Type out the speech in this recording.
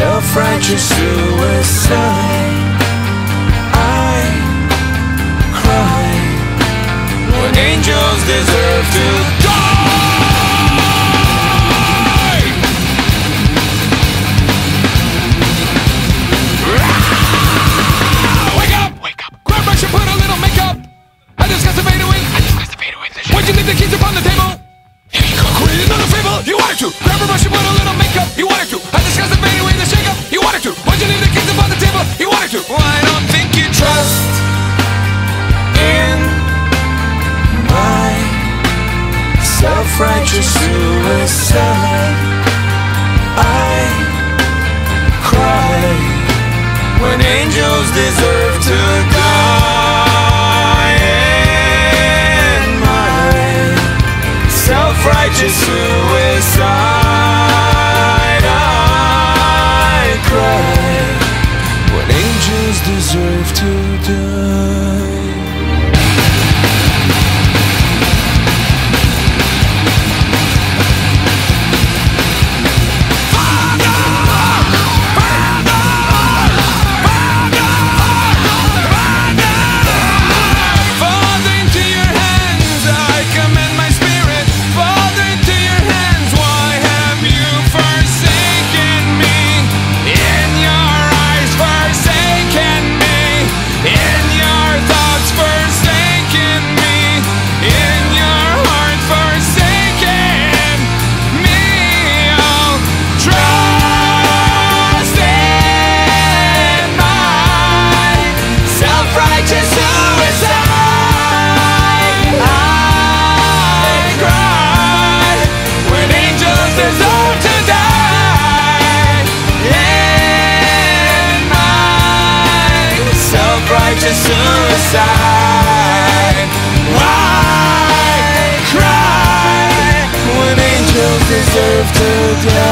self-righteous suicide. I cry when angels deserve to die. Wake up! Wake up! Grab brush and put a little makeup. I the fade away. I fade away. Why'd you leave the keys upon the table? Here you go. Create another fable. You wanted to. Grab a brush and put a little self-righteous suicide. I side. Why cry when angels deserve to die?